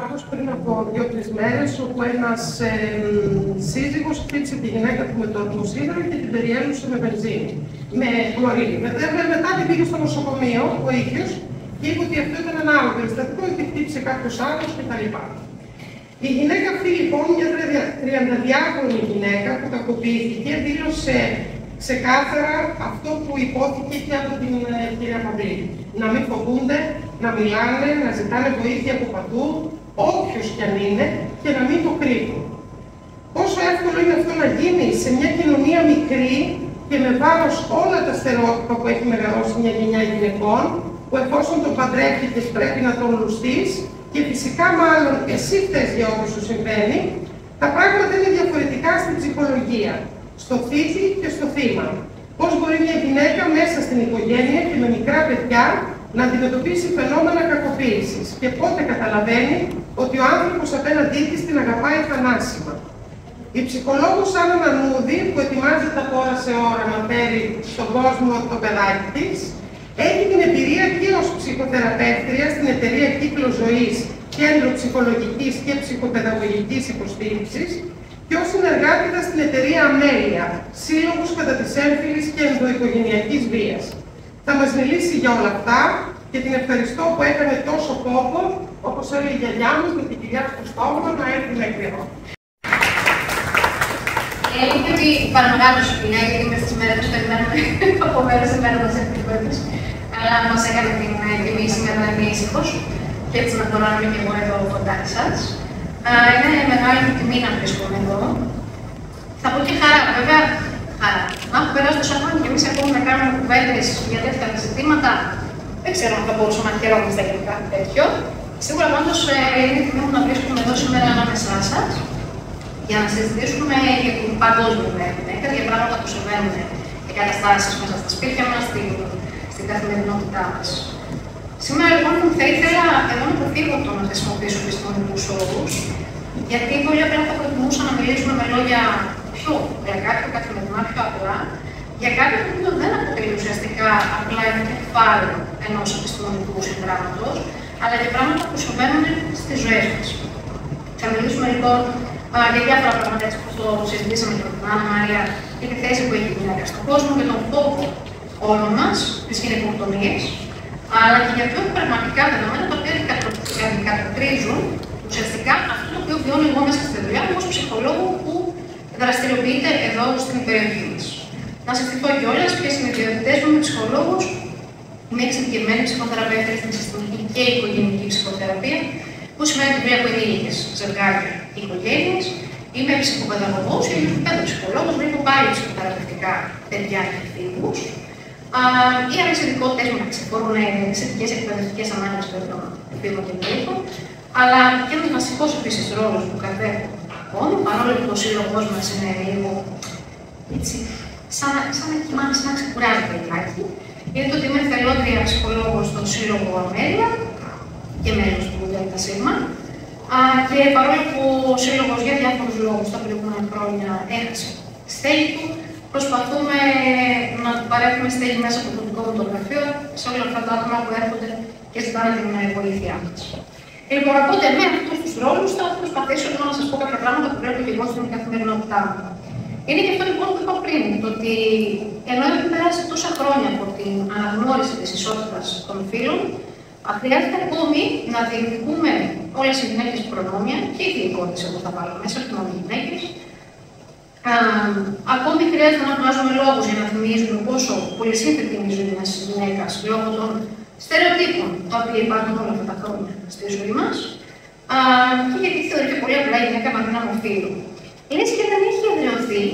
Κάπως πριν από δύο-τρεις μέρες, όπου ένας ε, σύζυγος χτύπησε τη γυναίκα του με το ατμοσίδερο και την περιέλουσε με βενζίνη. Με χλωρίδι. Μετά, μετά την πήγε στο νοσοκομείο ο ίδιο και είπε ότι αυτό ήταν ένα άλλο περιστατικό, ότι χτύπησε κάποιος άλλος κτλ. Η γυναίκα αυτή λοιπόν, μια 32χρονη γυναίκα που κακοποιήθηκε, δήλωσε ξεκάθαρα αυτό που υπόθηκε και από την ε, κυρία Παυλή. Να μην φοβούνται, να μιλάνε, να ζητάνε βοήθεια από παντού, όποιος κι αν είναι, και να μην το κρύβουν. Πόσο εύκολο είναι αυτό να γίνει σε μια κοινωνία μικρή και με βάρος όλα τα στερεότυπα που έχει μεγαλώσει μια γενιά γυναικών, που εφόσον τον παντρεύτηκες πρέπει να τον λουστείς και φυσικά μάλλον εσύ φταίς για ό,τι σου συμβαίνει, τα πράγματα είναι διαφορετικά στην ψυχολογία, στο θήτη και στο θύμα. Πώς μπορεί μια γυναίκα μέσα στην οικογένεια και με μικρά παιδιά να αντιμετωπίσει φαινόμενα κακοποίησης και πότε καταλαβαίνει ότι ο άνθρωπος απέναντί της την αγαπάει θανάσιμα. Η ψυχολόγος Άννα Νανούδη, που ετοιμάζεται από ώρα σε ώρα να φέρει στον κόσμο το παιδάκι της, έχει την εμπειρία και ως ψυχοθεραπεύτριας στην εταιρεία Κύκλος Ζωής, Κέντρο Ψυχολογικής και Ψυχοπαιδαγωγικής Υποστήριξης και ως συνεργάτητα στην εταιρεία Αμέλεια, Σύλλογος κατά της έμφυλης και ενδοοικογενειακής βίας. Θα μας μιλήσει για όλα αυτά και την ευχαριστώ που έκανε τόσο κόπο, όπως έλεγε η γιαγιά μου, με την κυρία Κωστόβουλα, να έρθει μέχρι εδώ. Έλεγε ότι παραμεγάνω σου πεινά, γιατί μέσα στις μέρες τους περιμένουμε από μέρα σε μέρα μας έρθει Αλλά μας έκανε την τιμή σήμερα να είμαι ήσυχος και έτσι να μπορώ να είμαι και εγώ εδώ κοντά σας. Είναι μεγάλη μου τιμή να βρίσκομαι εδώ. Θα πω και χαρά, βέβαια, χαρά. Να έχω περάσει τόσα χρόνια και εμείς ακόμη να κάνουμε κουβέντες για τέτοια ζητήματα, δεν ξέρω αν θα μπορούσαμε να χαιρόμαστε για κάτι τέτοιο. Σίγουρα πάντως ε, είναι τιμή μου να βρίσκομαι εδώ σήμερα ανάμεσά σας για να συζητήσουμε για την παγκόσμια γυναίκα, για πράγματα που συμβαίνουν και καταστάσεις μέσα στα σπίτια μας, στην, στην καθημερινότητά μας. Σήμερα λοιπόν θα ήθελα εγώ να αποφύγω το να χρησιμοποιήσω επιστημονικούς όρους, γιατί πολύ απλά θα προτιμούσα να μιλήσουμε με λόγια πιο γλυκά, πιο καθημερινά, πιο απλά, για κάτι που δεν αποτελεί ουσιαστικά απλά ένα κεφάλαιο ενός επιστημονικού συγγράμματο, αλλά για πράγματα που συμβαίνουν στις ζωές μας. Θα μιλήσουμε λοιπόν για διάφορα πράγματα έτσι όπω το συζητήσαμε και με την Άννα Μαρία, για τη θέση που έχει η γυναίκα στον κόσμο, για τον φόβο όλων μας, τι γυναικοκτονίε, αλλά και για πιο πραγματικά δεδομένα τα οποία αντικατοπτρίζουν ουσιαστικά αυτό το οποίο βιώνω εγώ μέσα στη δουλειά μου ως ψυχολόγο που δραστηριοποιείται εδώ στην περιοχή μας. Να σας θυμηθώ κιόλας ποιε είναι οι ιδιότητέ μου με ψυχολόγο, είμαι εξειδικευμένη ψυχοθεραπεύτρια στην συστημική και οικογενειακή ψυχοθεραπεία, που σημαίνει ότι βλέπω ενήλικε, ζευγάρια και οικογένειες. Είμαι ψυχοπαιδαγωγός και είμαι ψυχολόγο, βλέπω πάλι ψυχοθεραπευτικά παιδιά και φίλους. Οι άλλες ειδικότητες μου αφορούν εξαιρετικέ εκπαιδευτικές ανάγκες των φίλων και ενήλικων, αλλά και ένας βασικός επίσης ρόλος που κατέχω ακόμα, παρόλο που ο σύλλογός μας είναι λίγο έτσι, σαν, σαν να κοιμάται, σαν να ξεκουράζεται λιγάκι, είναι το ότι είμαι θελόντρια ψυχολόγος στο Σύλλογο Αμέλεια και μέλος του ΔΣ. Και παρόλο που ο Σύλλογος για διάφορους λόγους τα προηγούμενα χρόνια έχασε στέλνη του, προσπαθούμε να του παρέχουμε στέλνη μέσα από το δικό μου το γραφείο σε όλα αυτά τα άτομα που έρχονται και ζητάνε την βοήθειά μας. Λοιπόν, οπότε με αυτούς τους ρόλους θα προσπαθήσω να σας πω κάποια πράγματα που βλέπω και εγώ στην καθημερινότητά μου. Είναι και αυτό λοιπόν που είπα πριν, το ότι ενώ έχουν περάσει τόσα χρόνια από την αναγνώριση της ισότητας των φύλων, χρειάζεται ακόμη να διεκδικούμε όλες οι γυναίκες προνόμια και οι ειδικότητε, εγώ θα βάλω μέσα, όχι μόνο οι γυναίκες. Ακόμη χρειάζεται να βάζουμε λόγους για να θυμίζουμε πόσο πολύ σύνθετη είναι η ζωή μιας γυναίκας λόγω των στερεοτύπων τα οποία υπάρχουν όλα αυτά τα χρόνια στη ζωή μας. Και γιατί θεωρείται πολύ απλά η γυναίκα αδύναμο φύλλο. Είναι και δεν έχει εδραιωθεί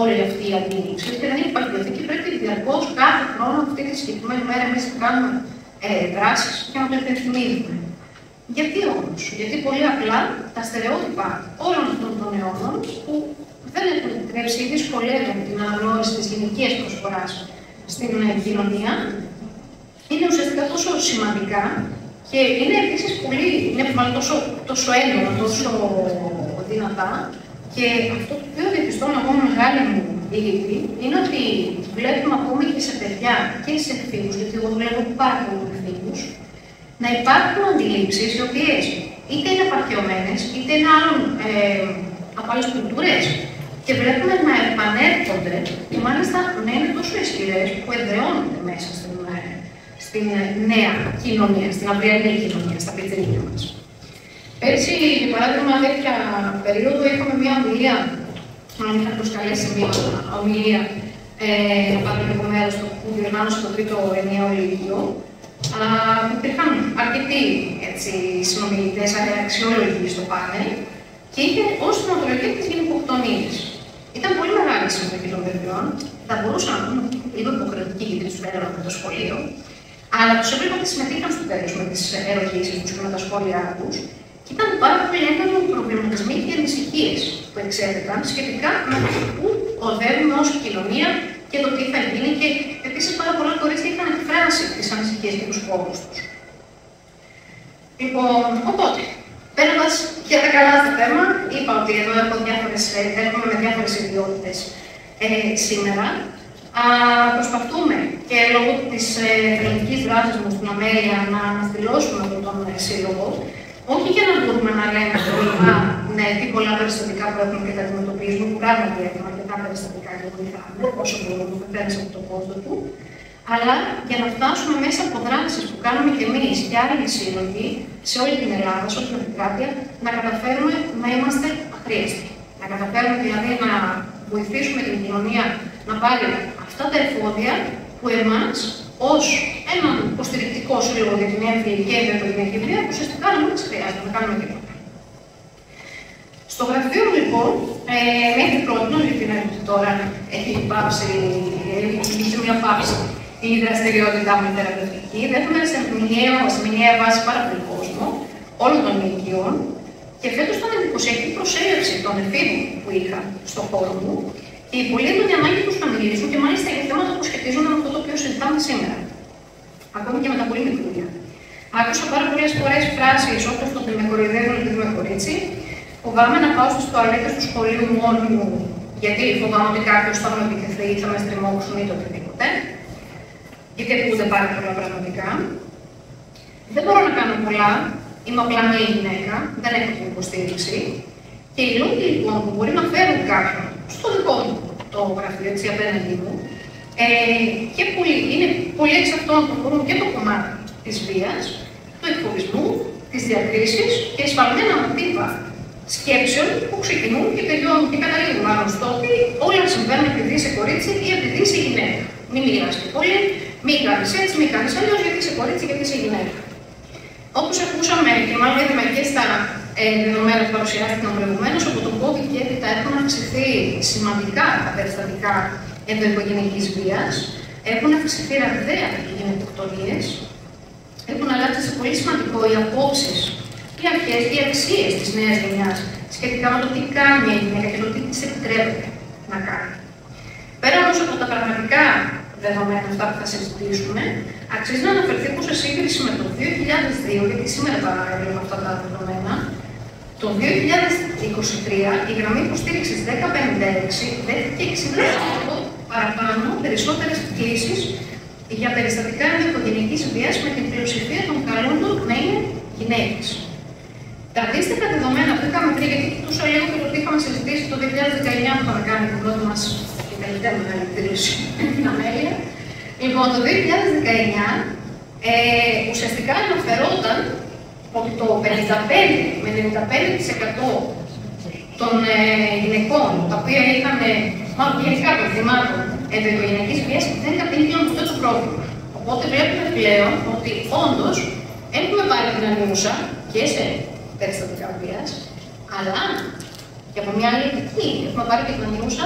όλη αυτή η αντίληψη, και δεν έχει παγιωθεί και πρέπει διαρκώς κάθε χρόνο αυτή τη συγκεκριμένη μέρα εμείς να κάνουμε ε, δράσεις και να το υπενθυμίζουμε. Γιατί όμως, Γιατί πολύ απλά τα στερεότυπα όλων αυτών των αιώνων που δεν έχουν επιτρέψει ή δυσκολεύουν την αναγνώριση της γυναικεία προσφοράς στην κοινωνία, είναι ουσιαστικά τόσο σημαντικά και είναι επίσης πολύ, είναι μάλλον τόσο, τόσο έντονα, τόσο δυνατά. Και αυτό το οποίο διαπιστώνω εγώ με μεγάλη μου λύπη είναι ότι βλέπουμε ακόμη και σε παιδιά και σε φίλους, γιατί εγώ δουλεύω πάρα πολύ με φίλους, να υπάρχουν αντιλήψεις οι οποίες είτε είναι απαρχαιωμένε, είτε είναι άλλων, ε, από άλλες κουλτούρες. Και βλέπουμε να επανέρχονται και μάλιστα να είναι τόσο ισχυρές που εδραιώνονται μέσα στην, ε, στην νέα κοινωνία, στην αυριανή κοινωνία, στα πιτσερίκια μας. Πέρσι, για παράδειγμα, τέτοια περίοδο είχαμε μια ομιλία, αν είχα προσκαλέσει μια ομιλία ε, από μέρος που διοργάνωσε το τρίτο ενιαίο ηλικίο, υπήρχαν αρκετοί συνομιλητές, αξιόλογοι στο πάνελ και είχε ως θεματολογία τις γενικοκτονίες. Ήταν πολύ μεγάλη η συμμετοχή των παιδιών, θα μπορούσαν να πούμε λίγο υποχρεωτική γιατί τους φέραμε από το σχολείο, αλλά τους έβλεπα ότι συμμετείχαν στο τέλο με τις ερωτήσεις τους και με τα σχόλιά τους. και ήταν πάρα πολύ έντονοι οι προβληματισμοί και ανησυχίες που εξέδεκαν σχετικά με το πού οδεύουμε ως κοινωνία και το τι θα γίνει. Και επίσης πάρα πολλά κορίτσια είχαν εκφράσει τις ανησυχίες και τους φόβους τους. Λοιπόν, οπότε, παίρνοντας και τα καλά στο θέμα, είπα ότι εδώ έχω διάφορες, έχουμε με διάφορες ιδιότητες ε, σήμερα. Α, προσπαθούμε και λόγω της ε, ελληνικής δράσης μου στην Αμέλεια να αναστηλώσουμε αυτόν τον ε, σύλλογο, όχι για να μπορούμε να λέμε ότι ναι, τι πολλά περιστατικά που έχουμε και τα αντιμετωπίζουμε, που πράγματι έχουμε αρκετά περιστατικά και βοηθάμε, όσο μπορούμε, ο καθένα από τον κόσμο του, αλλά για να φτάσουμε μέσα από δράσεις που κάνουμε κι εμείς και άλλοι σύλλογοι σε όλη την Ελλάδα, σε όλη την επικράτεια, να καταφέρουμε να είμαστε αχρίαστοι. Να καταφέρουμε δηλαδή να βοηθήσουμε την κοινωνία να πάρει αυτά τα εφόδια που εμάς ως έναν υποστηρικτικό σύλλογο για την έμφυλη και ενδοοικογενειακή βία, ουσιαστικά να μην χρειάζεται να κάνουμε τίποτα. Στο γραφείο μου λοιπόν, ε, μέχρι πρώτη, γιατί τώρα έχει πάψει, έχει μια πάυση η δραστηριότητά μου θεραπευτική, δέχομαι σε μηνιαία, σε μηνιαία βάση πάρα πολύ κόσμο, όλων των ηλικιών, και φέτος ήταν εντυπωσιακή προσέλευση των εφήβων που είχα στον χώρο μου και η πολύ έντονη ανάγκη του να μιλήσουν και μάλιστα για θέματα που σχετίζονται με αυτό το οποίο συζητάμε σήμερα. Ακόμη και με τα πολύ μικρούλια. Άκουσα πάρα πολλές φορές φράσεις όπως το ότι με κοροϊδεύουν επειδή είμαι κορίτσι, φοβάμαι να πάω στις τουαλέτες του σχολείου μόνη μου, γιατί φοβάμαι ότι κάποιος θα με επιτεθεί ή θα με στριμώξουν ή το οτιδήποτε γιατί ακούγονται πάρα πολλά πραγματικά. Δεν μπορώ να κάνω πολλά. Είμαι απλά μια γυναίκα, δεν έχω την υποστήριξη. Και οι λόγοι λοιπόν που μπορεί να φέρουν κάποιον στο δικό μου το γραφείο, έτσι απέναντί μου, ε, και πολύ, είναι πολύ εξ αυτών που μπορούν και το κομμάτι της βίας, του εκφοβισμού, της διακρίση και εσφαλμένα μοτίβα σκέψεων που ξεκινούν και τελειώνουν και καταλήγουν μάλλον στο ότι όλα συμβαίνουν επειδή είσαι κορίτσι ή επειδή είσαι γυναίκα. Μην μιλά και πολύ, μην κάνεις έτσι, μην κάνεις αλλιώς, γιατί είσαι κορίτσι, γιατί είσαι γυναίκα. Όπως ακούσαμε και μάλλον είδαμε και στα ε, δεδομένα που παρουσιάστηκαν προηγουμένως, από τον COVID και έπειτα έχουν αυξηθεί σημαντικά τα περιστατικά ενδοοικογενειακή βίας, έχουν αυξηθεί ραγδαία οι γυναικοκτονίε, έχουν αλλάξει σε πολύ σημαντικό οι απόψεις, οι αρχές, οι αξίες της νέας γενιάς σχετικά με το τι κάνει μια γυναίκα και το τι της επιτρέπεται να κάνει. Πέρα όμως από τα πραγματικά δεδομένα αυτά που θα συζητήσουμε, αξίζει να αναφερθεί πως σε σύγκριση με το 2002, γιατί σήμερα τα έβλεπα αυτά τα δεδομένα, το 2023 η γραμμή υποστήριξη 1056 δέχτηκε 60% παραπάνω περισσότερες κλήσεις για περιστατικά ενδοοικογενειακή βίας με την πλειοψηφία των καλούντων να είναι γυναίκες. Τα αντίστοιχα δεδομένα που είχαμε βρει, γιατί του λίγο και το ότι είχαμε συζητήσει το 2019 που είχαμε κάνει την πρώτη μας τελευταία μεγάλη εκδήλωση στην Αμέλεια. Λοιπόν, το 2019 ε, ουσιαστικά αναφερόταν ότι το 55 με 95% των ε, γυναικών τα οποία είχαν, μάλλον γενικά των θυμάτων ενδοοικογενειακής βίας δεν κατήγγειλαν αυτό το πρόβλημα. Οπότε βλέπουμε πλέον ότι όντως έχουμε πάρει την ανούσα και σε περιστατικά βίας, αλλά και από μια άλλη επιτυχία έχουμε πάρει και την ανούσα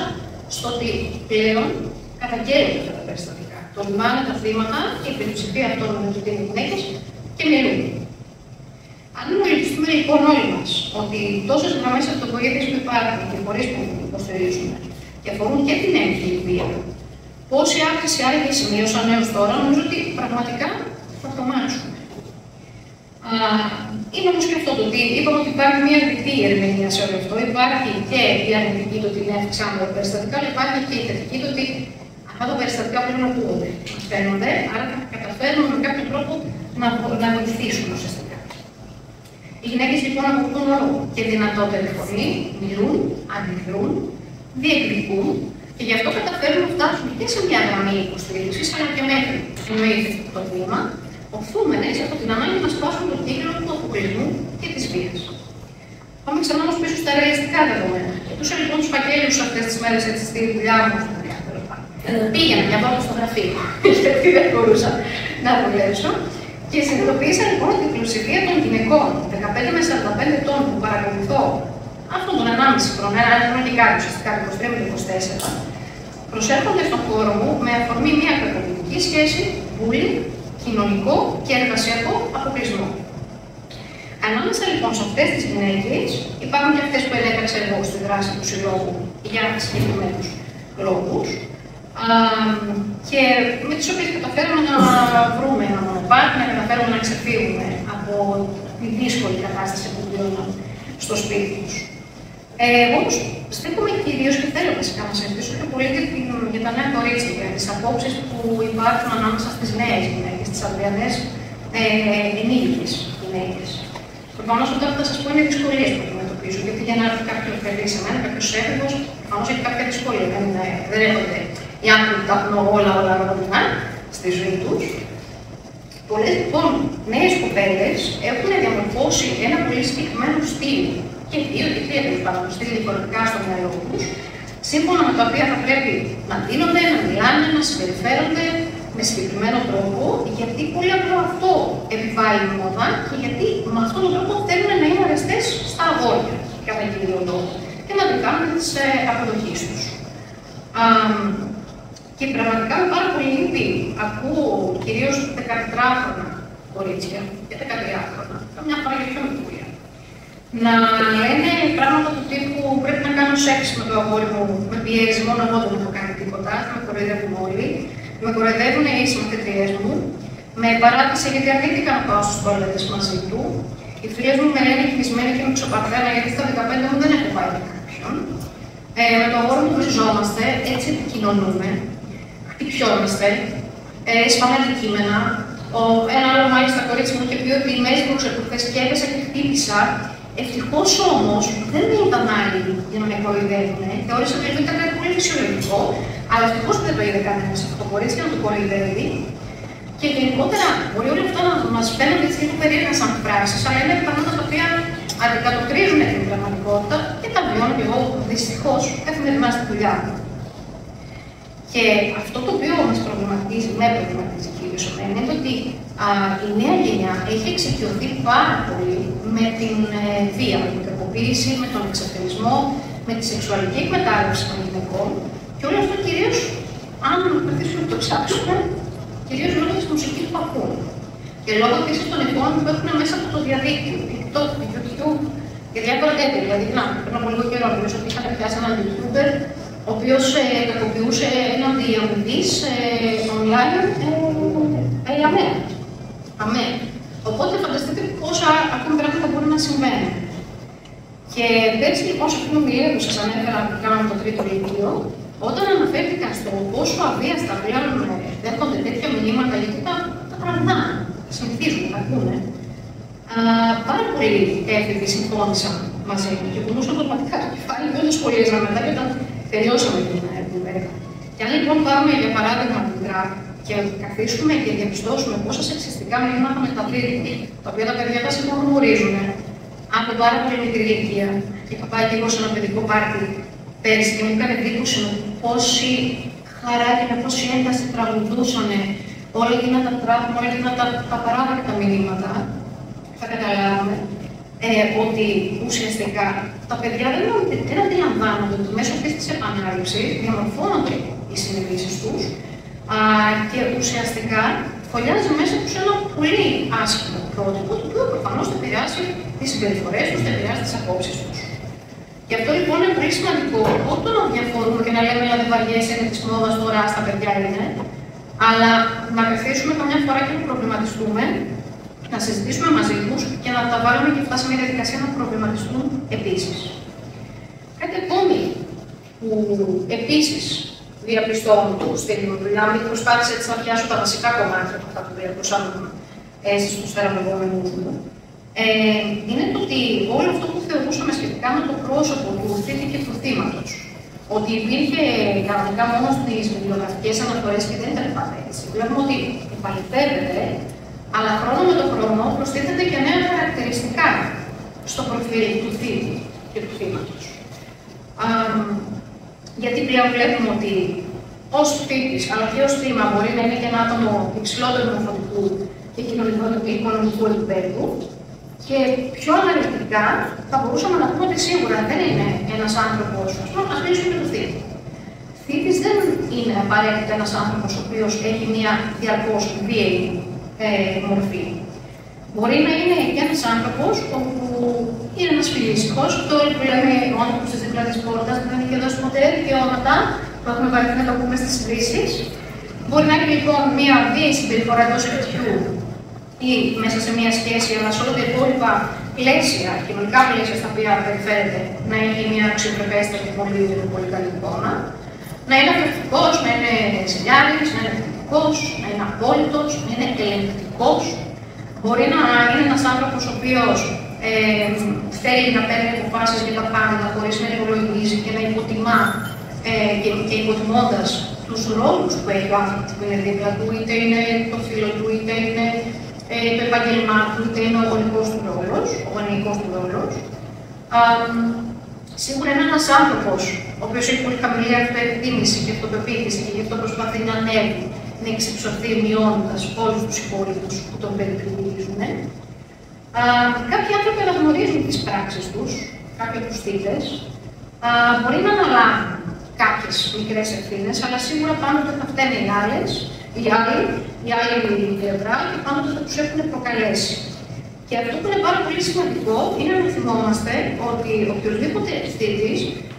στο ότι πλέον καταγγέλνουν αυτά τα περιστατικά. Τολμάνε τα θύματα και η πλειοψηφία αυτών είναι είναι γυναίκες και μιλούν. Αν αναλογιστούμε λοιπόν όλοι μας ότι τόσες γραμμές αυτοβοήθεια που υπάρχουν και φορεί που υποστηρίζουν και αφορούν και την έμφυλη βία, πόση αύξηση άργη σημείωσαν έως τώρα, νομίζω ότι πραγματικά θα τρομάξουμε. Είναι όμως και αυτό το ότι είπαμε ότι υπάρχει μια αρνητική ερμηνεία σε όλο αυτό. Υπάρχει και η αρνητική το ότι είναι αυξάνονται τα περιστατικά, αλλά υπάρχει και η θετική το ότι αυτά τα περιστατικά πρέπει να ακούγονται. Φαίνονται, άρα θα καταφέρνουμε με κάποιο τρόπο να, να βοηθήσουμε ουσιαστικά. Οι γυναίκες λοιπόν αποκτούν όλο και δυνατότερη φωνή, μιλούν, αντιδρούν, διεκδικούν και γι' αυτό καταφέρουν να φτάσουν και σε μια γραμμή υποστήριξης, αλλά και μέχρι εννοείται το βήμα, οφούμενε από την ανάγκη να σπάσουν το κύκλο του αποκλεισμού και της βίας. Πάμε ξανά όμως πίσω στα ρεαλιστικά δεδομένα. Κοιτούσα λοιπόν τους φακέλους αυτές τις μέρες έτσι στη δουλειά μου, Πήγαινα μια βόλτα στο γραφείο, γιατί δεν μπορούσα να δουλέψω. Και συνειδητοποίησα λοιπόν ότι η πλειοψηφία των γυναικών 15 με 45 ετών που παρακολουθώ αυτόν τον 1,5 χρόνο, ένα χρόνο και κάτι ουσιαστικά 23 με 24, προσέρχονται στον χώρο μου με αφορμή μια κακοποιητική σχέση, bullying, κοινωνικό και εργασιακό αποκλεισμό. Ανάμεσα λοιπόν σε αυτές τις γυναίκες υπάρχουν και αυτές που ελέγχαξα εγώ στη δράση του συλλόγου για συγκεκριμένους λόγους, και με τις οποίες καταφέραμε να βρούμε ένα μονοπάτι, να καταφέρουμε να ξεφύγουμε από τη δύσκολη κατάσταση που βιώνουν στο σπίτι τους. Ε, Όμως, στέκομαι κυρίως και θέλω βασικά να συζητήσω πιο πολύ για, την, για τα νέα κορίτσια, για τις απόψεις που υπάρχουν ανάμεσα στις νέες γυναίκες, τις αυριανές ε, ενήλικες γυναίκες. Προφανώς όταν θα σας πω είναι δυσκολίες που αντιμετωπίζω, γιατί για να έρθει κάποιος παιδί σε μένα, κάποιος έφηβο, προφανώς έχει κάποια δυσκολία. Δεν, δεν έρχονται οι άνθρωποι που τα έχουν όλα, όλα ρόδινα στη ζωή τους. Πολλές λοιπόν νέες κοπέλε έχουν διαμορφώσει ένα πολύ συγκεκριμένο στυλ και δύο και τρία τέλος πάντων στυλ διαφορετικά στο μυαλό τους, σύμφωνα με τα οποία θα πρέπει να δίνονται, να μιλάνε, να συμπεριφέρονται με συγκεκριμένο τρόπο, γιατί πολύ απλό αυτό επιβάλλει η μόδα και γιατί με αυτόν τον τρόπο θέλουν να είναι αρεστές στα αγόρια, κατά κύριο λόγο, και να την κάνουν τις ε, αποδοχές τους. Και πραγματικά με πάρα πολύ λύπη. Ακούω κυρίως 14χρονα κορίτσια και 13χρονα, καμιά φορά και πιο μικρούλια, να λένε πράγματα του τύπου πρέπει να κάνω σεξ με το αγόρι μου, με πιέζει, μόνο εγώ δεν έχω κάνει τίποτα, με κοροϊδεύουν όλοι, με κοροϊδεύουν οι συμμαθητριές μου, με παράτησε γιατί αρνήθηκα να πάω στους τουαλέτες μαζί του. Οι φίλε μου με λένε κοιμισμένη και με ξοπαρδένα γιατί στα 15 μου δεν έχω πάει με κάποιον. Ε, με το αγόρι μου βριζόμαστε, έτσι επικοινωνούμε χτυπιόμαστε, ε, σπάμε αντικείμενα. Ο, ένα άλλο μάλιστα κορίτσι μου είχε πει ότι με έσβρωξε προχθέ και έπεσα και χτύπησα. Ευτυχώς όμως δεν με ήταν άλλοι για να με κοροϊδεύουν. Θεώρησα ότι ήταν κάτι πολύ φυσιολογικό, αλλά ευτυχώς δεν το είδε κανένας αυτό το κορίτσι να το κοροϊδεύει. Και γενικότερα μπορεί όλα αυτά να μας φαίνονται έτσι λίγο περίεργα σαν φράσεις, αλλά είναι πράγματα τα οποία αντικατοπτρίζουν την πραγματικότητα και τα βιώνω και εγώ δυστυχώς καθημερινά στη δουλειά μου. Και αυτό το οποίο μας προβληματίζει, με προβληματίζει κυρίως εμένα, είναι ότι α, η νέα γενιά έχει εξοικειωθεί πάρα πολύ με την ε, βία, με την τροποποίηση, με τον εξαφανισμό, με τη σεξουαλική εκμετάλλευση των γυναικών και όλο αυτό κυρίως, αν προσπαθήσουμε να το ψάξουμε, κυρίως λόγω της μουσικής που ακούν. Και λόγω επίσης των εικόνων που έχουν μέσα από το διαδίκτυο, TikTok, YouTube και διάφορα τέτοια. Δηλαδή, να, πριν από λίγο καιρό, νομίζω ότι είχαν πιάσει έναν YouTuber ο οποίος ε, κακοποιούσε έναν διαμετή ε, online ε, αμέ. αμέ. Οπότε φανταστείτε πόσα ακόμη πράγματα μπορεί να συμβαίνουν. Και πέρσι λοιπόν σε αυτήν την ομιλία που σας ανέφερα που κάναμε το τρίτο λύκειο, όταν αναφέρθηκα στο πόσο αβίαστα πλέον δέχονται τέτοια μηνύματα, γιατί τα, τα κρατάνε, τα συνηθίζουν, τα ακούνε, πάρα πολλοί έφηβοι συμφώνησαν μαζί μου και κουνούσαν πραγματικά το κεφάλι, δεν σχολίαζαν μετά και όταν τελειώσαμε την μέρα. Και αν λοιπόν πάρουμε για παράδειγμα την τραπ και καθίσουμε και διαπιστώσουμε πόσα σεξιστικά μηνύματα μεταδίδουν, τα οποία τα παιδιά τα γνωρίζουν από πάρα πολύ μικρή ηλικία. Είχα πάει και εγώ σε ένα παιδικό πάρτι πέρσι και μου έκανε εντύπωση με πόση χαρά και με πόση ένταση τραγουδούσαν όλα εκείνα τα τραπ, όλα εκείνα τα, τα παράδεκτα μηνύματα. Θα καταλάβουμε ε, ότι ουσιαστικά τα παιδιά δεν, δεν αντιλαμβάνονται ότι μέσω αυτής της επανάληψη διαμορφώνονται οι συνειδήσεις τους και ουσιαστικά φωλιάζει μέσα τους ένα πολύ άσχημο πρότυπο, το οποίο προφανώς θα επηρεάσει τις συμπεριφορές τους, θα επηρεάσει τις απόψεις τους. Γι' αυτό λοιπόν είναι πολύ σημαντικό όχι το να διαφορούμε και να λέμε ότι δεν βαριέσαι, είναι της μόδας τώρα στα παιδιά είναι, αλλά να καθίσουμε καμιά φορά και να προβληματιστούμε να συζητήσουμε μαζί τους και να τα βάλουμε και αυτά σε μια διαδικασία να προβληματιστούν επίσης. Κάτι ακόμη που επίσης διαπιστώνω στην δουλειά μου, γιατί προσπάθησα έτσι να πιάσω τα βασικά κομμάτια από αυτά που διαπιστώνω εσεί του θεραπευόμενου μου. ε, είναι το ότι όλο αυτό που θεωρούσαμε σχετικά με το πρόσωπο του θήτη και του θύματος, ότι υπήρχε κανονικά μόνο στις βιβλιογραφικές αναφορές και δεν ήταν πάντα έτσι. Βλέπουμε ότι επαληθεύεται, αλλά χρόνο με τον χρόνο προστίθεται και νέα χαρακτηριστικά στο προφίλ του θήτη και του θύματος. Γιατί πλέον βλέπουμε ότι ως θήτης αλλά και ως θύμα μπορεί να είναι και ένα άτομο υψηλότερου μορφωτικού και κοινωνικού επίπεδου. Και πιο αναλυτικά θα μπορούσαμε να πούμε ότι σίγουρα δεν είναι ένας άνθρωπος, ας πούμε, να μιλήσουμε για το θήτη. Θήτης δεν είναι απαραίτητα ένας άνθρωπος ο οποίος έχει μια διαρκώς βίαιη ε, μορφή. Μπορεί να είναι και ένας άνθρωπος όπου είναι ένας φιλήσυχο, το που λέμε ο άνθρωπο τη δίπλα της πόρτας, δεν έχει δώσει ποτέ δικαιώματα που έχουμε βαρεθεί να το πούμε στις κρίσεις. Μπορεί να έχει λοιπόν μια βίαιη συμπεριφορά εντός σπιτιού ή μέσα σε μια σχέση, αλλά σε όλα τα υπόλοιπα πλαίσια, κοινωνικά πλαίσια στα οποία περιφέρεται, να έχει μια αξιοπρεπέστατη πολύ, πολύ καλή εικόνα. Να είναι affectικό, να είναι ζηλιάρη, να είναι affectικό, να είναι απόλυτο, να είναι ελεγκτικός. Μπορεί να είναι ένας άνθρωπος ο οποίος ε, θέλει να παίρνει αποφάσεις για τα πάντα χωρίς να υπολογίζει και να υποτιμά ε, και, και υποτιμώντας τους ρόλους που έχει ο άνθρωπος που είναι δίπλα του, είτε είναι το φίλο του, είτε είναι ε, το επάγγελμά του, είτε είναι ο γονικός του ρόλος, ο γονικό του ρόλος. Σίγουρα είναι ένας άνθρωπος ο οποίος έχει πολύ χαμηλή αυτοεκτίμηση και αυτοπεποίθηση και γι' αυτό προσπαθεί να ανέβει, να εξυψωθεί μειώνοντας όλους τους υπόλοιπους που τον περιπληρίζουν. Κάποιοι άνθρωποι αναγνωρίζουν τις πράξεις τους, κάποιοι από του θύτε, μπορεί να αναλάβουν κάποιες μικρές ευθύνες, αλλά σίγουρα πάντοτε θα φταίνουν οι άλλες, οι άλλοι, η άλλη πλευρά και πάντοτε θα τους έχουν προκαλέσει. Και αυτό που είναι πάρα πολύ σημαντικό είναι να θυμόμαστε ότι οποιοδήποτε θήτη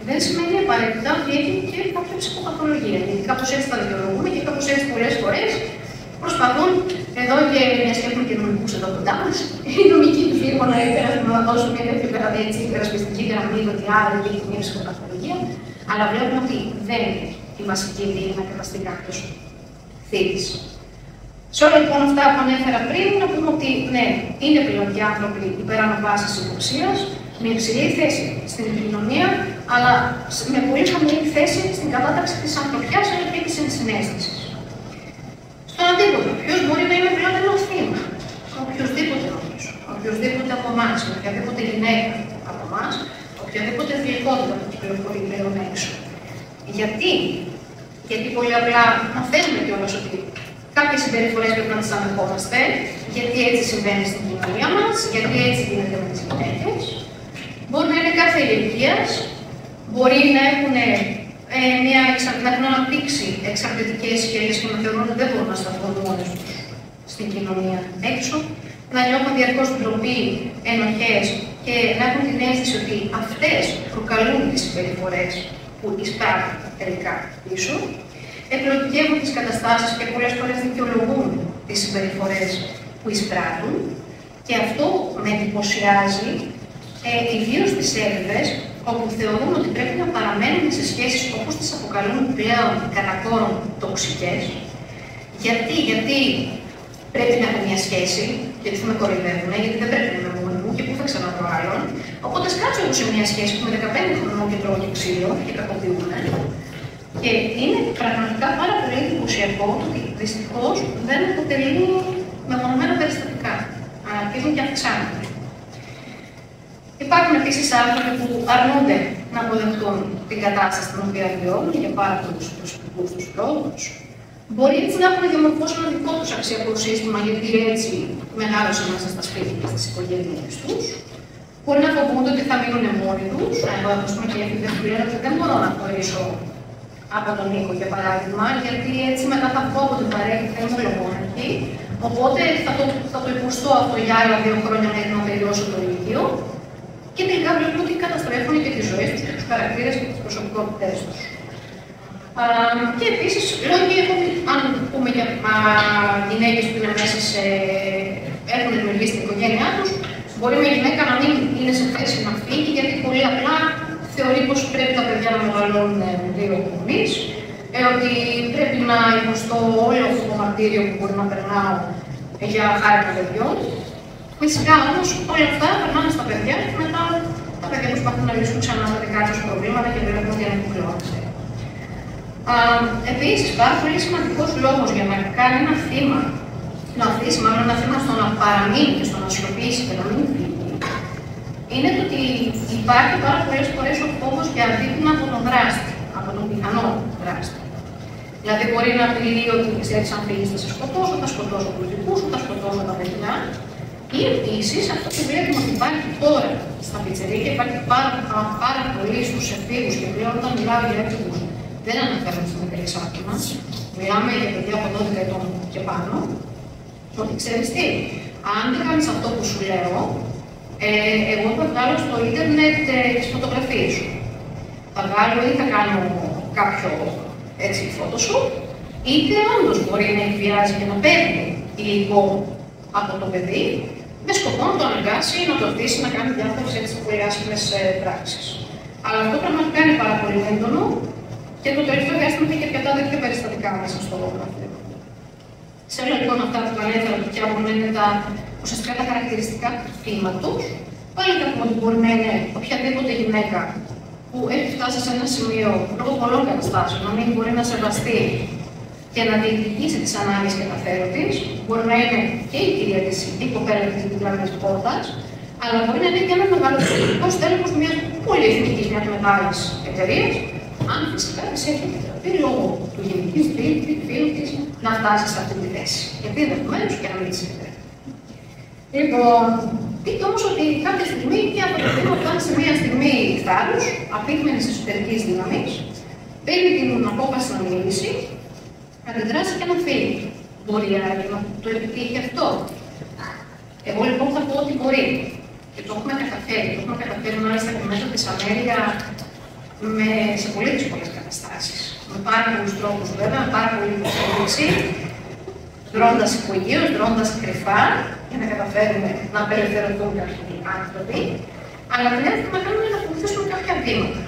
δεν σημαίνει απαραίτητα ότι έχει και κάποια ψυχοπαθολογία. Γιατί κάπως έτσι τα δικαιολογούμε και κάπως έτσι πολλές φορές προσπαθούν εδώ και μια και έχουμε και νομικού εδώ κοντά μας, οι νομικοί του λίγο να να δώσουν μια τέτοια υπερασπιστική γραμμή ότι άρα δεν έχει μια ψυχοπαθολογία. Αλλά βλέπουμε ότι δεν είναι η βασική δύναμη να καταστεί κάποιος θήτη. Σε όλα λοιπόν αυτά που ανέφερα πριν, να πούμε ότι ναι, είναι πλέον και άνθρωποι υπεράνω βάση υποψίας, με υψηλή θέση στην κοινωνία, αλλά με πολύ χαμηλή θέση στην κατάταξη της ανθρωπιάς αλλά και της ενσυναίσθηση. Στον αντίποτε, ποιος μπορεί να είναι πλέον ένα θύμα, οποιοδήποτε νομίζω, οποιοδήποτε από εμάς, οποιαδήποτε γυναίκα από εμάς, οποιαδήποτε γλυκότητα που κυκλοφορεί πλέον έξω. Γιατί, γιατί πολύ απλά μαθαίνουμε κιόλας ότι κάποιες συμπεριφορές πρέπει να τις ανεχόμαστε, γιατί έτσι συμβαίνει στην κοινωνία μας, γιατί έτσι γίνεται με τις γυναίκες. Μπορεί να είναι κάθε ηλικίας, μπορεί να έχουν, ε, μια, να έχουν αναπτύξει εξαρτητικές σχέσεις και να θεωρούν ότι δεν μπορούν να σταθούν μόνοι τους στην κοινωνία έξω, να νιώθουν διαρκώς ντροπή, ενοχές και να έχουν την αίσθηση ότι αυτές προκαλούν τις συμπεριφορές που εισπράττουν τελικά πίσω εκλογικεύουν τις καταστάσεις και πολλές φορές δικαιολογούν τις συμπεριφορές που εισπράττουν. Και αυτό με εντυπωσιάζει ε, ιδίως στις Έλληνες, όπου θεωρούν ότι πρέπει να παραμένουν σε σχέσεις όπως τις αποκαλούν πλέον κατά κόρον τοξικές. Γιατί, γιατί πρέπει να έχω μια σχέση, γιατί θα με κοροϊδεύουν, γιατί δεν πρέπει να είμαι μόνη μου και πού θα ξαναδώ άλλον. Οπότε σκάτσω εγώ σε μια σχέση που με 15 χρονών και τρώω και ξύλο και κακοποιούν. Και είναι πραγματικά πάρα πολύ εντυπωσιακό το ότι δυστυχώς δεν αποτελεί μεμονωμένα περιστατικά. Αρχίζουν και αυξάνονται. Υπάρχουν επίσης άνθρωποι που αρνούνται να αποδεχτούν την κατάσταση στην οποία βιώνουν για πάρα πολλούς προσωπικούς τους λόγους. Μπορεί έτσι να έχουν διαμορφώσει ένα δικό τους αξιακό σύστημα, γιατί έτσι μεγάλωσαν μέσα στα σπίτια και στις οικογένειές τους. Μπορεί να φοβούνται ότι θα μείνουν μόνοι τους. Εγώ, ας πούμε, και επειδή δεν μπορώ να χωρίσω από τον Νίκο, για παράδειγμα, γιατί έτσι μετά θα βγω από την παρέα και θα είμαι ολομόναχη. Οπότε θα το, θα το υποστώ αυτό για άλλα δύο χρόνια μέχρι να τελειώσω το Λύκειο. Και τελικά βλέπουμε ότι καταστρέφουν και τις ζωές τους και τους χαρακτήρες και τις προσωπικότητές τους. Και επίσης, λέω και αν πούμε για γυναίκες που είναι μέσα σε. έχουν δημιουργήσει την οικογένειά τους, μπορεί μια γυναίκα να μην είναι σε θέση να φύγει γιατί πολύ απλά θεωρεί πως πρέπει τα παιδιά να μεγαλώνουν με δύο γονείς, ε, ότι πρέπει να υποστώ όλο αυτό το μαρτύριο που μπορεί να περνάω για χάρη των παιδιών. Φυσικά όμως όλα αυτά περνάνε στα παιδιά και μετά τα παιδιά προσπαθούν να λύσουν ξανά τα δικά τους προβλήματα και βλέπουν ότι ανακυκλώνονται. Επίσης, πάρα πολύ σημαντικός λόγος για να κάνει ένα θύμα, να αφήσει μάλλον ένα θύμα στο να παραμείνει και στο να σιωπήσει και να μην φύγει, είναι το ότι υπάρχει πάρα πολλές φορές ο φόβος για αντίπεινα από τον δράστη, από τον πιθανό δράστη. Δηλαδή, μπορεί να πει ότι ξέρεις, αν φύγεις, θα σε σκοτώσω, θα σκοτώσω τους δικούς σου, θα σκοτώσω τα παιδιά. Ή επίσης αυτό που βλέπουμε ότι υπάρχει τώρα στα πιτσερίκια, υπάρχει πάρα, πάρα πολύ στους εφήβους και πλέον όταν μιλάω για έφηβου, δεν αναφέρομαι στην μικρή μα. Μιλάμε για παιδιά από 12 ετών και πάνω. Ότι ξέρεις τι, αν δεν κάνεις αυτό που σου λέω, ε, εγώ θα βγάλω στο ίντερνετ ε, τις φωτογραφίες σου. Θα βγάλω ή θα κάνω κάποιο έτσι σου, είτε όντως μπορεί να εκβιάζει και να παίρνει υλικό από το παιδί, με σκοπό να το αναγκάσει ή να το αφήσει να κάνει διάφορες έτσι πολύ άσχημε πράξεις. Αλλά αυτό πραγματικά είναι πάρα πολύ έντονο και το τελευταίο διάστημα είχε και αρκετά τέτοια περιστατικά μέσα στο γραφείο. Ξέρω λοιπόν αυτά που ανέφερα που πια να είναι τα ουσιαστικά τα χαρακτηριστικά του θύματος. Πάλι θα πούμε ότι μπορεί να είναι οποιαδήποτε γυναίκα που έχει φτάσει σε ένα σημείο λόγω πολλών καταστάσεων να μην μπορεί να σεβαστεί και να διεκδικήσει τις ανάγκες και τα θέλω της. Μπορεί να είναι και η κυρία της, η κοπέλα της διπλανή πόρτας, αλλά μπορεί να είναι και ένας μεγαλύτερο τέλεχος μιας πολυεθνική, μιας μεγάλης εταιρείας, αν φυσικά της έχει επιτραπεί λόγω του γενικής φίλου της να φτάσει σε αυτή τη θέση. Γιατί ενδεχομένως και να μην της Λοιπόν, δείτε όμως ότι κάποια στιγμή και αυτό το θέμα φτάνει σε μια στιγμή θάρρου, απίκμενη εσωτερικής δύναμης, παίρνει την απόφαση να μιλήσει, να αντιδράσει και να φύγει. Μπορεί άραγε να το επιτύχει αυτό. Εγώ λοιπόν θα πω ότι μπορεί. Και το έχουμε καταφέρει. Το έχουμε καταφέρει μάλιστα και μέσα της Αμέρια με, σε πολύ δύσκολες καταστάσεις. Με πάρα πολλούς τρόπους βέβαια, με πάρα πολύ υποστήριξη, δρώντα υπογείω, δρώντα κρυφά, για να καταφέρουμε να απελευθερωθούν κάποιοι άνθρωποι, αλλά χρειάζεται να κάνουμε να ακολουθήσουμε κάποια βήματα.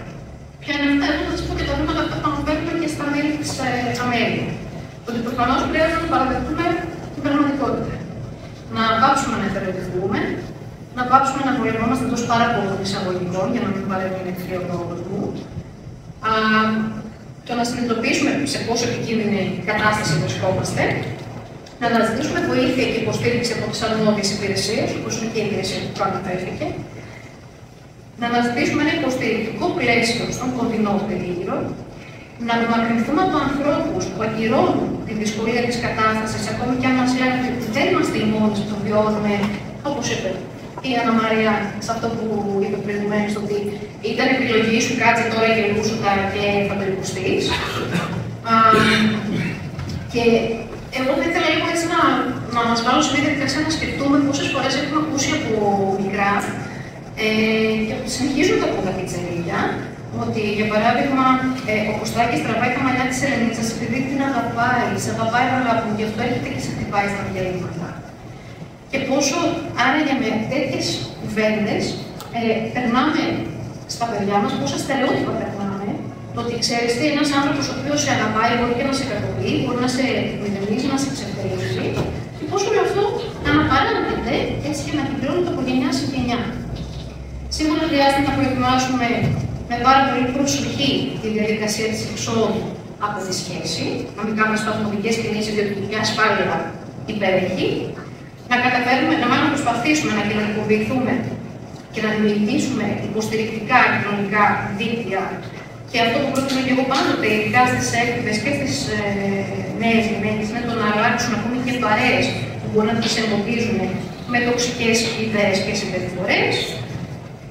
Ποια είναι αυτά, εγώ θα σας πω και τα βήματα αυτά που αναφέρουμε και στα μέλη της ε, Αμέλη. Ότι προφανώς πρέπει να παραδεχτούμε την πραγματικότητα. Να πάψουμε να εθελοντηθούμε, να πάψουμε να πολεμόμαστε εντός πάρα πολλών εισαγωγικών, για να μην παρέμβει την εχθρία του κόσμου, και να συνειδητοποιήσουμε σε πόσο επικίνδυνη κατάσταση βρισκόμαστε να αναζητήσουμε βοήθεια και υποστήριξη από τις αρμόδιες υπηρεσίες, όπως είναι και η υπηρεσία που αναφέρθηκε, να αναζητήσουμε ένα υποστηρικτικό πλαίσιο στον κοντινό περίγυρο, να απομακρυνθούμε από ανθρώπους που ακυρώνουν τη δυσκολία της κατάστασης, ακόμη και αν μας λένε ότι δεν είμαστε οι μόνοι που το βιώνουμε, όπως είπε η Ανna Μαρία σε αυτό που είπε προηγουμένως, ότι ήταν επιλογή σου, κάτσε τώρα και λούσουτα και θα το υποστεί. Και εγώ θα ήθελα λίγο έτσι να, να μας βάλω σε μια διαδικασία να σκεφτούμε πόσες φορές έχουμε ακούσει από μικρά ε, και συνεχίζουν το από τα πιτσερίλια, ότι για παράδειγμα ε, ο Κωστάκης τραβάει τα μαλλιά της Ελενίτσα επειδή την αγαπάει, σε αγαπάει να αγαπούν, γι' αυτό έρχεται και σε χτυπάει στα διαλύματα. Και πόσο άραγε με τέτοιες κουβέντες ε, περνάμε στα παιδιά μας, πόσα στερεότυπα περνάμε, το ότι ξέρεις τι, ένας άνθρωπος ο οποίος σε αγαπάει μπορεί και να σε κακοποιεί, μπορεί να σε μηδενίζει, να σε εξευτελίζει, και πόσο όλο αυτό αναπαράγεται έτσι και να κυκλώνει από γενιά σε γενιά. Σίγουρα χρειάζεται να προετοιμάσουμε με πάρα πολύ προσοχή τη διαδικασία της εξόδου από τη σχέση, να μην κάνουμε σπασμωδικέ κινήσει, διότι η ασφάλεια υπερέχει, να καταφέρουμε, να μάλλον προσπαθήσουμε να κοινωνικοποιηθούμε και να δημιουργήσουμε υποστηρικτικά κοινωνικά δίκτυα. Και αυτό που προτείνω και εγώ πάντοτε, ειδικά στις έφηβε και στις ε, νέες γυναίκε, είναι το να αλλάξουν ακόμη και παρέες που μπορεί να τις εμποδίζουν με τοξικές ιδέες και συμπεριφορές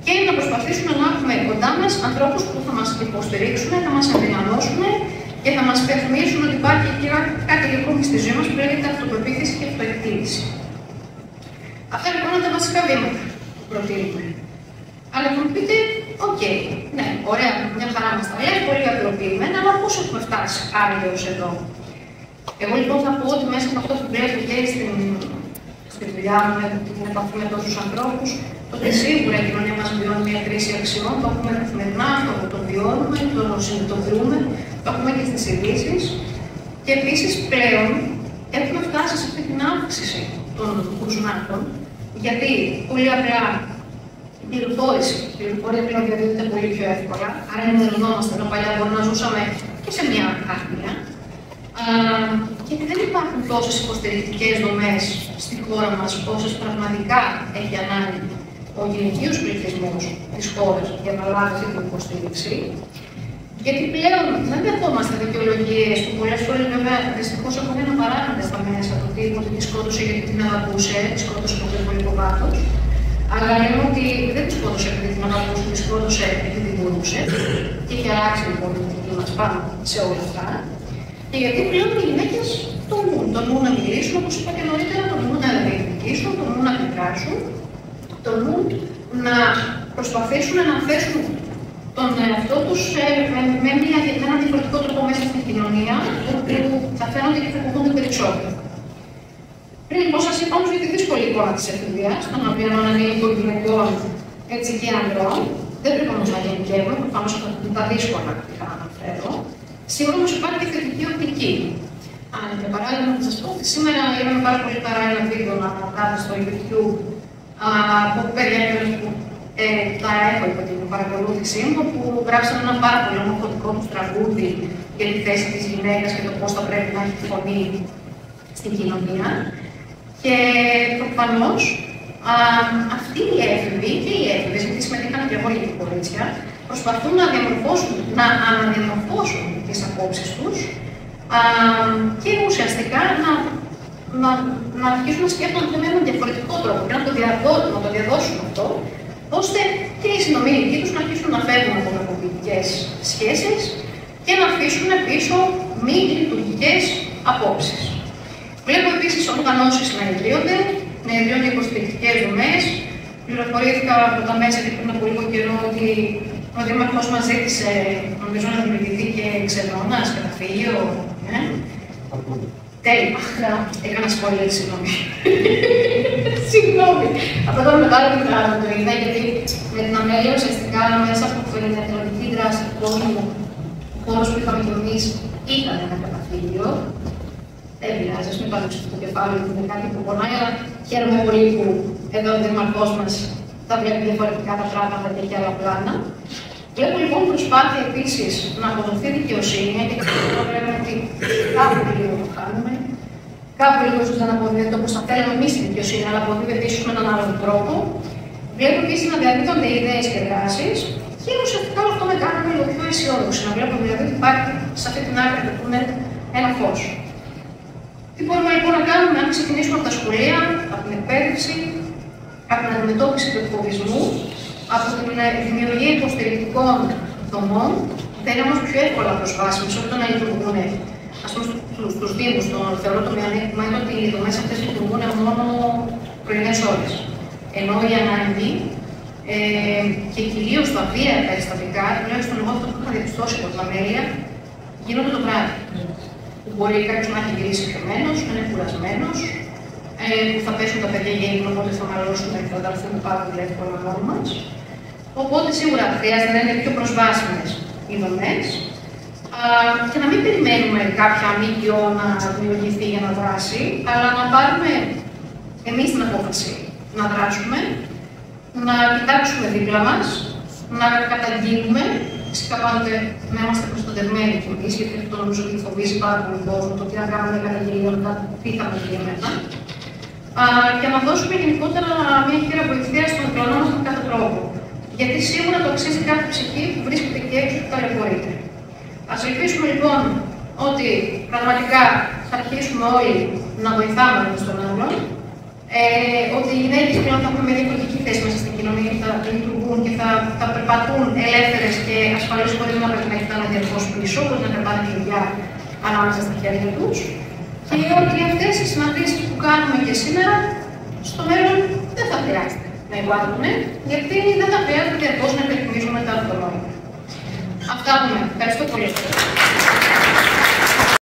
και να προσπαθήσουμε να έχουμε κοντά μας ανθρώπους που θα μας υποστηρίξουν, θα μας ενδυναμώσουν και θα μας υπενθυμίσουν ότι υπάρχει και κάτι ακόμη στη ζωή μας που λέγεται αυτοπεποίθηση και αυτοεκτίμηση. Αυτά λοιπόν είναι τα βασικά βήματα που προτείνουμε. Αλλά θα μου πείτε, οκ, ναι, ωραία, μια χαρά μας τα λέει, πολύ απλοποιημένα, αλλά πώς έχουμε φτάσει άλλοι έω εδώ; Εγώ λοιπόν θα πω ότι μέσα από αυτό που βλέπω και στην, στη δουλειά μου, με την επαφή με τόσους ανθρώπους, ότι σίγουρα η κοινωνία μας βιώνει μια κρίση αξιών, το έχουμε καθημερινά, το, το βιώνουμε, το συνειδητοποιούμε, το έχουμε και στις ειδήσεις. Και επίσης πλέον έχουμε φτάσει σε αυτή την αύξηση των κρουσμάτων Γιατί, πολύ απλά, η πληροφόρηση, η πληροφορία πλέον διαδίδεται πολύ πιο εύκολα. Άρα, ενημερωνόμαστε ενώ παλιά μπορεί να ζούσαμε και σε μια άθλια. Γιατί δεν υπάρχουν τόσες υποστηρικτικές δομές στη χώρα μας, όσες πραγματικά έχει ανάγκη ο γυναικείο πληθυσμός της χώρας για να λάβει αυτή την υποστήριξη. Γιατί πλέον δεν δεχόμαστε δικαιολογίες που πολλές φορές βέβαια δυστυχώς έχουν ένα παράγοντα στα μέσα του τύπου ότι τη σκότωσε γιατί την αγαπούσε, τη σκότωσε από το πολύ βάθος. Αλλά λέμε ότι δεν τη σκότωσε επειδή την αγαπούσε, τη σκότωσε επειδή την μπορούσε. Και έχει αλλάξει λοιπόν η πολιτική μας πάνω σε όλα αυτά. Και γιατί πλέον οι γυναίκες τολμούν. Τολμούν να μιλήσουν, όπως είπα και νωρίτερα, τολμούν να διεκδικήσουν, τολμούν να αντιδράσουν, τολμούν να προσπαθήσουν να θέσουν τον εαυτό τους με, με, μια, με έναν διαφορετικό τρόπο μέσα στην κοινωνία, που θα φαίνονται και θα φοβούνται περισσότερο. Πριν λοιπόν σας είπα όμως για τη δύσκολη εικόνα της εφηβείας, των οποίων αναλύει γυναικών έτσι και ανδρών, δεν πρέπει όμως να γενικεύουμε, προφανώ από τα δύσκολα που θα αναφέρω. Σίγουρα όμως υπάρχει και θετική οπτική. Αν για παράδειγμα, να σας πω ότι σήμερα είδαμε πάρα πολύ χαρά ένα βίντεο να κάνετε στο YouTube που περιέχει ε, τα έχω υπό την παρακολούθησή μου, που γράψαμε ένα πάρα πολύ ομορφωτικό τους τραγούδι για τη θέση της γυναίκας και το πώς θα πρέπει να έχει φωνή στην κοινωνία. Και προφανώς αυτοί οι έφηβοι και οι έφηβες, γιατί συμμετείχαν και εγώ λίγοι κορίτσια, προσπαθούν να διαμορφώσουν, να αναδιαμορφώσουν τις απόψεις τους και ουσιαστικά να, να, να αρχίσουν να σκέφτονται με έναν διαφορετικό τρόπο και να το, διαδώσουν, να το διαδώσουν αυτό, ώστε και οι συνομιλικοί τους να αρχίσουν να φεύγουν από κακοποιητικέ σχέσεις και να αφήσουν πίσω μη λειτουργικές απόψεις. Βλέπω επίσης οργανώσεις να ιδρύονται, να ιδρύονται υποστηρικτικές δομές. Πληροφορήθηκα από τα μέσα και πριν από λίγο καιρό ότι ο Δήμαρχος μας ζήτησε, νομίζω, να δημιουργηθεί και ξενώνας, καταφύγιο. Ε; Τέλεια. Έκανα σχόλια, συγγνώμη. συγγνώμη. Αυτό ήταν μεγάλο και μεγάλο το είδα, γιατί με την αμέλεια ουσιαστικά μέσα από την εθελοντική δράση του κόσμου, ο χώρος που είχαμε κι εμείς ήταν ένα καταφύγιο. Δεν πειράζει, ας μην πάρουμε στο κεφάλι ότι είναι κάτι που πονάει, αλλά χαίρομαι πολύ που εδώ ο Δήμαρχό μας θα βλέπει διαφορετικά τα πράγματα και έχει άλλα πλάνα. Βλέπω λοιπόν προσπάθεια επίσης να αποδοθεί δικαιοσύνη, γιατί λέμε ότι κάπου λίγο το κάνουμε. Κάπου λίγο ίσω δεν αποδίδεται όπως θα θέλαμε εμείς τη δικαιοσύνη, αλλά αποδίδεται επίση με έναν άλλο τρόπο. Βλέπω επίσης να διαδίδονται ιδέες και δράσεις και ουσιαστικά όλο αυτό με κάνει λίγο πιο αισιόδοξη. Να βλέπω δηλαδή ότι υπάρχει σε αυτή την άκρη του τούνελ ένα φως. Τι μπορούμε λοιπόν να κάνουμε αν ξεκινήσουμε από τα σχολεία, από την εκπαίδευση, από την αντιμετώπιση του εκφοβισμού, από την δημιουργία υποστηρικτικών δομών, θα είναι όμως πιο εύκολα προσβάσιμε, όχι το να λειτουργούν. Α πούμε, στου Δήμου, το θεωρώ το μειονέκτημα είναι ότι οι δομές αυτές λειτουργούν μόνο πρωινές ώρες. Ενώ η ανάγκη ε, και κυρίως τα βία περιστατικά, τουλάχιστον εγώ αυτό που είχα διαπιστώσει από την αμέλεια, γίνονται το βράδυ. Που μπορεί κάποιος να έχει γυρίσει πιωμένο, να είναι κουρασμένος, ε, που θα πέσουν τα παιδιά για ύπνο, οπότε θα μαλώσουν και θα έρθουν πάρα πολύ εύκολα μόνο μα. Οπότε σίγουρα χρειάζεται να είναι πιο προσβάσιμες οι δομές και να μην περιμένουμε κάποια ΜΚΟ να δημιουργηθεί για να δράσει, αλλά να πάρουμε εμείς την απόφαση να δράσουμε, να κοιτάξουμε δίπλα μας, να καταγγείλουμε. Φυσικά πάντοτε να είμαστε προστατευμένοι κι εμείς, γιατί αυτό νομίζω ότι φοβίζει πάρα πολύ κόσμο το ότι αν κάνουμε καταγγελία, τι θα με για μένα. Και να δώσουμε γενικότερα μια χείρα βοηθεία στον πλανό μας με κάθε τρόπο. Γιατί σίγουρα το αξίζει κάθε ψυχή που βρίσκεται εκεί έξω και ταλαιπωρείται. Α ελπίσουμε λοιπόν ότι πραγματικά θα αρχίσουμε όλοι να βοηθάμε ένα τον άλλον, ε, ότι οι γυναίκε πλέον θα έχουν μια διαφορετική θέση μέσα στην κοινωνία και θα λειτουργούν και θα, θα περπατούν ελεύθερες και ασφαλώ χωρίς να πρέπει να κοιτάνε διαρκώς πίσω, χωρίς να περπάνε κλειδιά ανάμεσα στα χέρια τους. Και ότι αυτές οι συναντήσει που κάνουμε και σήμερα στο μέλλον δεν θα χρειάζεται να υπάρχουν, γιατί δεν θα χρειάζεται διαρκώ να υπενθυμίζουμε τα αυτονόητα. Αυτά από μένα. Ευχαριστώ πολύ.